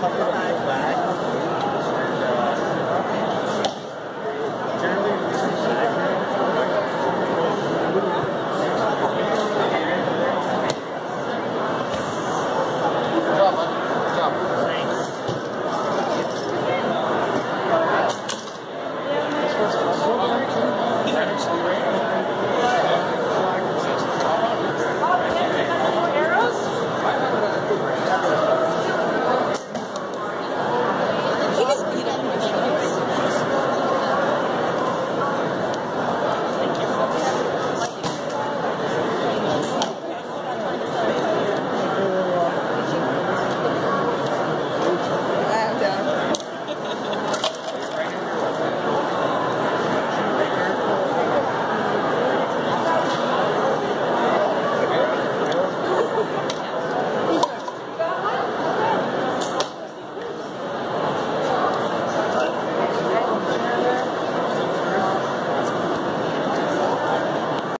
tougher.